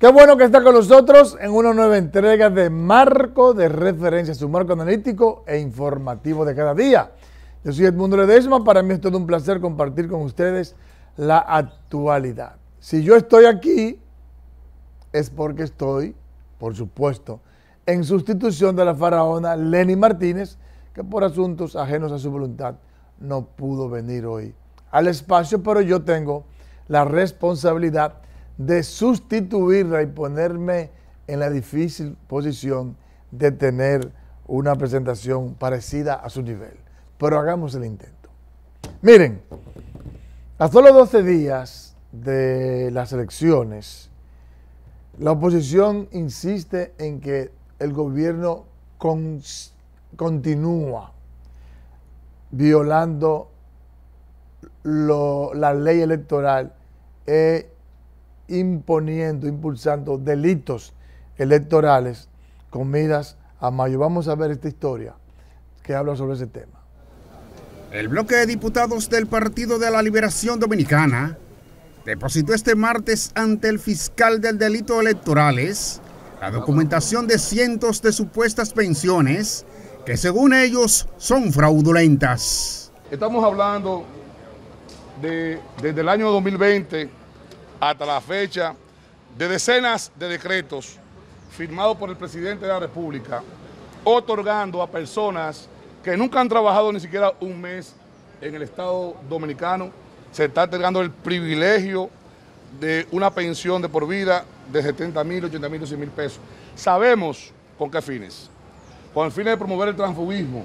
Qué bueno que está con nosotros en una nueva entrega de Marco de Referencia, su marco analítico e informativo de cada día. Yo soy Edmundo Ledesma, para mí es todo un placer compartir con ustedes la actualidad. Si yo estoy aquí, es porque estoy, por supuesto, en sustitución de la faraona Lenny Martínez, que por asuntos ajenos a su voluntad no pudo venir hoy al espacio, pero yo tengo la responsabilidad de sustituirla y ponerme en la difícil posición de tener una presentación parecida a su nivel. Pero hagamos el intento. Miren, a solo 12 días de las elecciones, la oposición insiste en que el gobierno continúa violando la ley electoral e imponiendo, impulsando delitos electorales con miras a mayo. Vamos a ver esta historia que habla sobre ese tema. El bloque de diputados del Partido de la Liberación Dominicana depositó este martes ante el fiscal del delito electorales la documentación de cientos de supuestas pensiones que según ellos son fraudulentas. Estamos hablando de, desde el año 2020 hasta la fecha de decenas de decretos firmados por el presidente de la República, otorgando a personas que nunca han trabajado ni siquiera un mes en el Estado Dominicano, se está entregando el privilegio de una pensión de por vida de 70 mil, 80 mil, 100 mil pesos. Sabemos con qué fines. Con el fin de promover el transfugismo.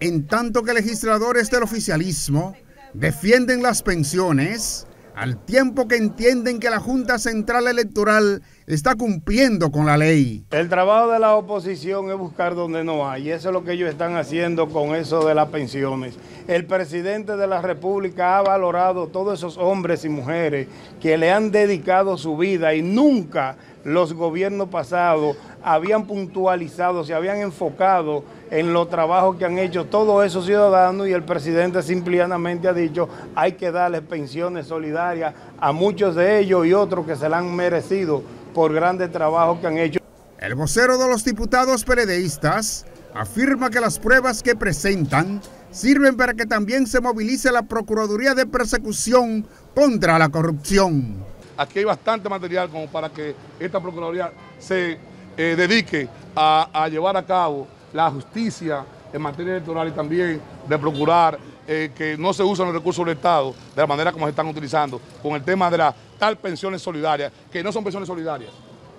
En tanto que legisladores del oficialismo defienden las pensiones, al tiempo que entienden que la Junta Central Electoral está cumpliendo con la ley. El trabajo de la oposición es buscar donde no hay, y eso es lo que ellos están haciendo con eso de las pensiones. El presidente de la República ha valorado todos esos hombres y mujeres que le han dedicado su vida y nunca los gobiernos pasados habían puntualizado, se habían enfocado en los trabajos que han hecho todos esos ciudadanos y el presidente simplemente ha dicho hay que darles pensiones solidarias a muchos de ellos y otros que se la han merecido por grandes trabajos que han hecho. El vocero de los diputados periodistas afirma que las pruebas que presentan sirven para que también se movilice la Procuraduría de Persecución contra la Corrupción aquí hay bastante material como para que esta Procuraduría se eh, dedique a, llevar a cabo la justicia en materia electoral y también de procurar eh, que no se usen los recursos del Estado de la manera como se están utilizando con el tema de las tal pensiones solidarias, que no son pensiones solidarias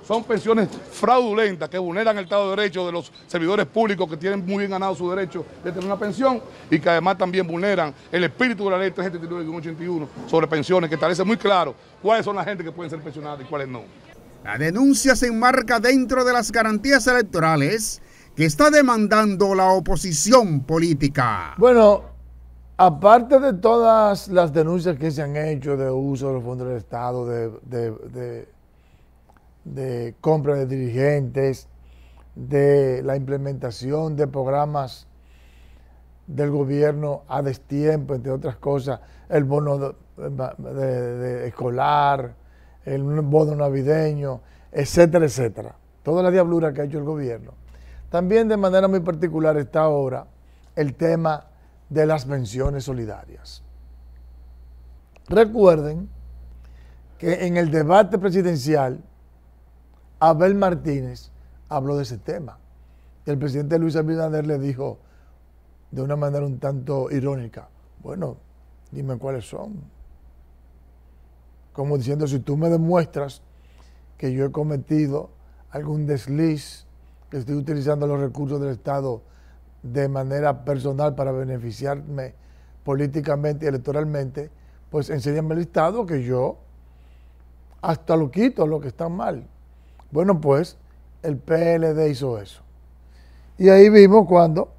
son pensiones fraudulentas que vulneran el Estado de Derecho de los servidores públicos que tienen muy bien ganado su derecho de tener una pensión y que además también vulneran el espíritu de la ley 379 y 181 sobre pensiones, que establece muy claro cuáles son las gente que pueden ser pensionadas y cuáles no. La denuncia se enmarca dentro de las garantías electorales que está demandando la oposición política. Bueno, aparte de todas las denuncias que se han hecho de uso de los fondos del Estado, de de compra de dirigentes, de la implementación de programas del gobierno a destiempo, entre otras cosas, el bono de, escolar, el bono navideño, etcétera, etcétera. Toda la diablura que ha hecho el gobierno. También de manera muy particular está ahora el tema de las pensiones solidarias. Recuerden que en el debate presidencial Abel Martínez habló de ese tema. El presidente Luis Abinader le dijo de una manera un tanto irónica, bueno, dime cuáles son. Como diciendo, si tú me demuestras que yo he cometido algún desliz, que estoy utilizando los recursos del Estado de manera personal para beneficiarme políticamente y electoralmente, pues enséñame el Estado que yo hasta lo quito lo que está mal. Bueno, pues el PLD hizo eso. Y ahí vimos cuando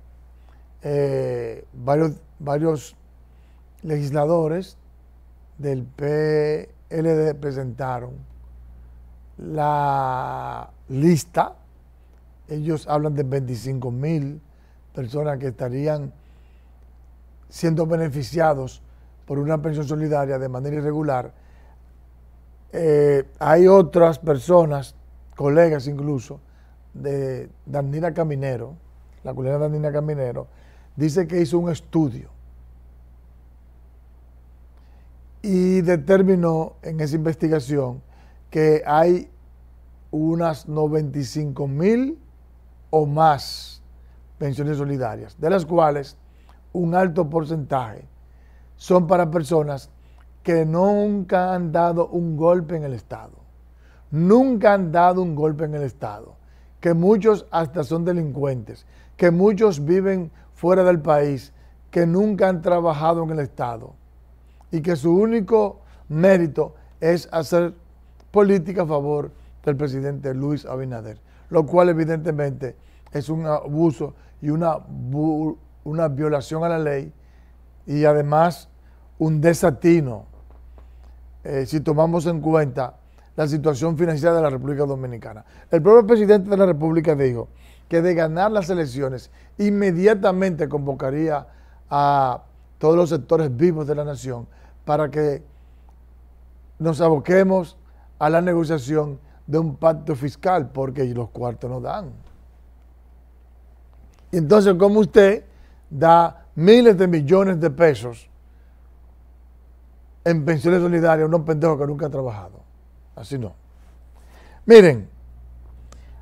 eh, varios, varios legisladores del PLD presentaron la lista. Ellos hablan de 25 mil personas que estarían siendo beneficiados por una pensión solidaria de manera irregular eh, hay otras personas, colegas incluso, de Danina Caminero, la colega Danina Caminero, dice que hizo un estudio y determinó en esa investigación que hay unas 95 mil o más pensiones solidarias, de las cuales un alto porcentaje son para personas que nunca han dado un golpe en el Estado. Nunca han dado un golpe en el Estado. Que muchos hasta son delincuentes. Que muchos viven fuera del país. Que nunca han trabajado en el Estado. Y que su único mérito es hacer política a favor del presidente Luis Abinader. Lo cual evidentemente es un abuso y una, una violación a la ley y además un desatino eh, si tomamos en cuenta la situación financiera de la República Dominicana. El propio presidente de la República dijo que de ganar las elecciones inmediatamente convocaría a todos los sectores vivos de la nación para que nos aboquemos a la negociación de un pacto fiscal, porque los cuartos no dan. Y entonces, como usted da miles de millones de pesos en pensiones solidarias unos pendejos que nunca han trabajado. Así no. Miren,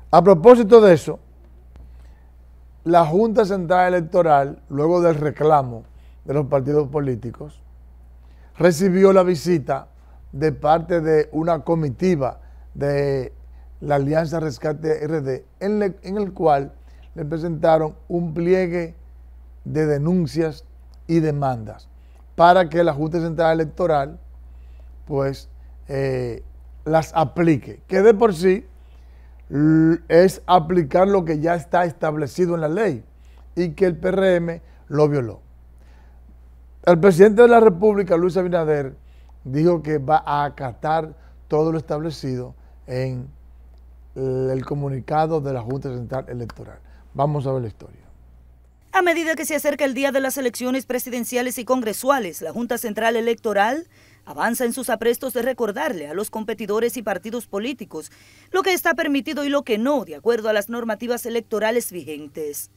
a propósito de eso, la Junta Central Electoral, luego del reclamo de los partidos políticos, recibió la visita de parte de una comitiva de la Alianza Rescate RD, en, en el cual le presentaron un pliegue de denuncias y demandas para que la Junta Central Electoral pues eh, las aplique, que de por sí es aplicar lo que ya está establecido en la ley y que el PRM lo violó. El presidente de la República, Luis Abinader, dijo que va a acatar todo lo establecido en el comunicado de la Junta Central Electoral. Vamos a ver la historia. A medida que se acerca el día de las elecciones presidenciales y congresuales, la Junta Central Electoral avanza en sus aprestos de recordarle a los competidores y partidos políticos lo que está permitido y lo que no, de acuerdo a las normativas electorales vigentes.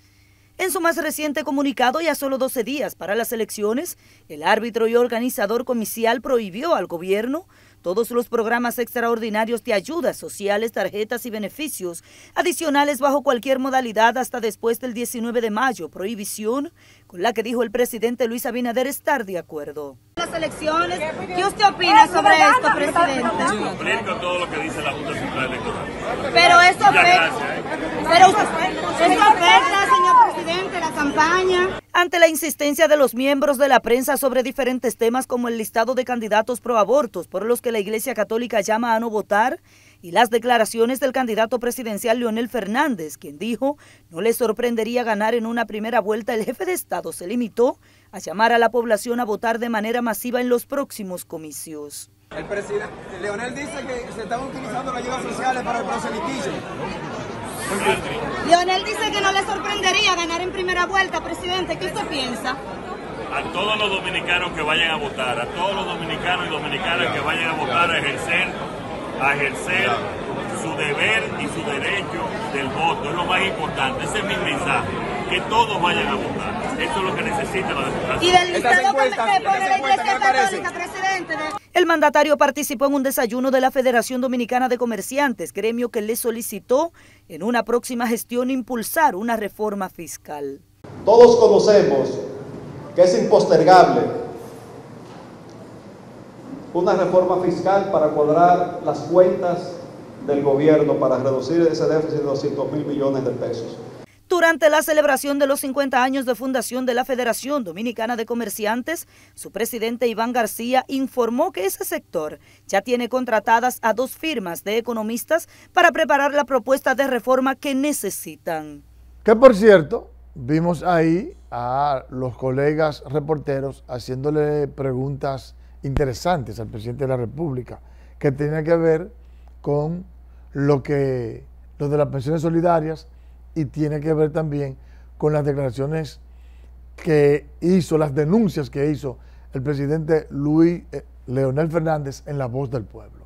En su más reciente comunicado, ya solo 12 días para las elecciones, el árbitro y organizador comicial prohibió al gobierno todos los programas extraordinarios de ayudas sociales, tarjetas y beneficios adicionales bajo cualquier modalidad hasta después del 19 de mayo, prohibición con la que dijo el presidente Luis Abinader estar de acuerdo. Las elecciones, ¿qué usted opina sobre esto, presidente? Cumplir con todo lo que dice la Junta Central Electoral. Pero eso afecta, pero eso afecta, señor presidente, la campaña. Ante la insistencia de los miembros de la prensa sobre diferentes temas como el listado de candidatos pro abortos por los que la Iglesia Católica llama a no votar, y las declaraciones del candidato presidencial Leonel Fernández, quien dijo no le sorprendería ganar en una primera vuelta, el jefe de Estado se limitó a llamar a la población a votar de manera masiva en los próximos comicios. Leonel dice que se están utilizando las ayudas sociales para el proselitismo. Leonel dice que no le sorprendería ganar en primera vuelta, presidente. ¿Qué usted piensa? A todos los dominicanos que vayan a votar, a todos los dominicanos y dominicanas que vayan a votar a ejercer, a ejercer su deber y su derecho del voto. Es lo más importante. Ese es mi mensaje. Que todos vayan a votar. Eso es lo que necesita la democracia. Y del listado que pone la Iglesia Católica, presidente. El mandatario participó en un desayuno de la Federación Dominicana de Comerciantes, gremio que le solicitó en una próxima gestión impulsar una reforma fiscal. Todos conocemos que es impostergable una reforma fiscal para cuadrar las cuentas del gobierno, para reducir ese déficit de 200 mil millones de pesos. Durante la celebración de los 50 años de fundación de la Federación Dominicana de Comerciantes, su presidente Iván García informó que ese sector ya tiene contratadas a dos firmas de economistas para preparar la propuesta de reforma que necesitan. Que por cierto, vimos ahí a los colegas reporteros haciéndole preguntas interesantes al presidente de la República, que tiene que ver con lo que lo de las pensiones solidarias y tiene que ver también con las declaraciones que hizo, las denuncias que hizo el presidente Luis eh, Leonel Fernández en La Voz del Pueblo.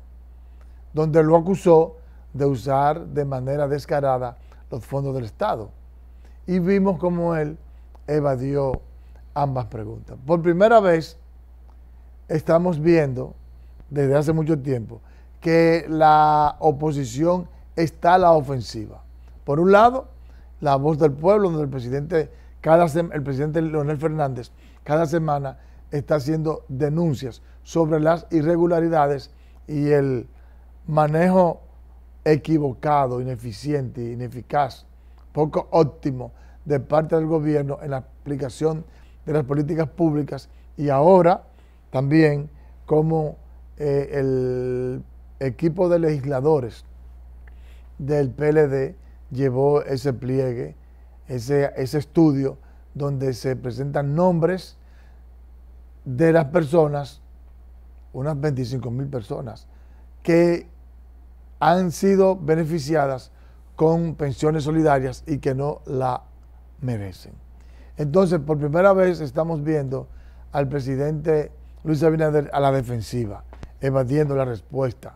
donde lo acusó de usar de manera descarada los fondos del Estado. Y vimos cómo él evadió ambas preguntas. Por primera vez estamos viendo, desde hace mucho tiempo, que la oposición está a la ofensiva. Por un lado, la voz del pueblo, donde el presidente, cada el presidente Leonel Fernández cada semana está haciendo denuncias sobre las irregularidades y el manejo equivocado, ineficiente, ineficaz, poco óptimo de parte del gobierno en la aplicación de las políticas públicas y ahora también como eh, el equipo de legisladores del PLD llevó ese pliegue, ese, ese estudio donde se presentan nombres de las personas, unas 25 mil personas, que han sido beneficiadas con pensiones solidarias y que no la merecen. Entonces, por primera vez estamos viendo al presidente Luis Abinader a la defensiva, evadiendo la respuesta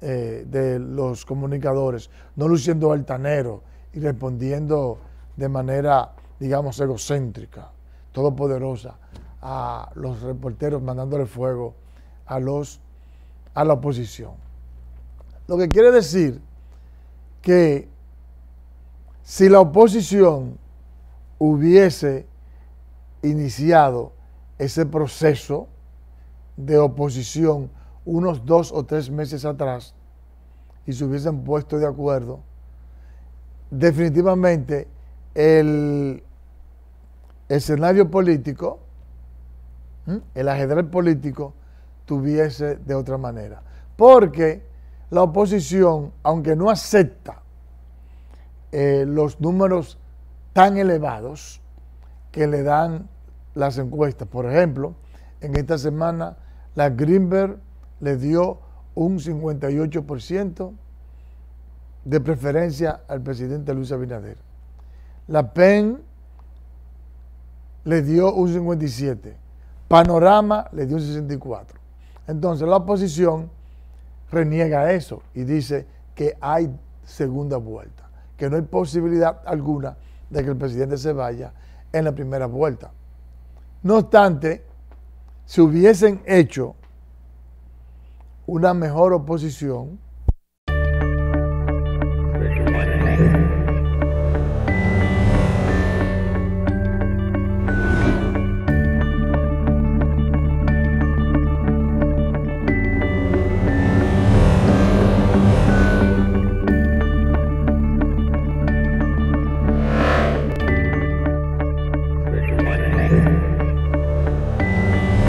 eh, de los comunicadores, no luciendo altanero y respondiendo de manera, digamos, egocéntrica, todopoderosa a los reporteros mandándole fuego a los a la oposición. Lo que quiere decir que si la oposición hubiese iniciado ese proceso de oposición unos dos o tres meses atrás y se hubiesen puesto de acuerdo, definitivamente el escenario político, el ajedrez político, tuviese de otra manera. Porque la oposición, aunque no acepta eh, los números tan elevados que le dan las encuestas. Por ejemplo, en esta semana la Greenberg le dio un 58% de preferencia al presidente Luis Abinader. La PEN le dio un 57%. Panorama le dio un 64%. Entonces la oposición reniega eso y dice que hay segunda vuelta que no hay posibilidad alguna de que el presidente se vaya en la primera vuelta. No obstante, si hubiesen hecho una mejor oposición,